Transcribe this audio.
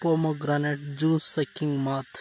pomegranate juice sucking moth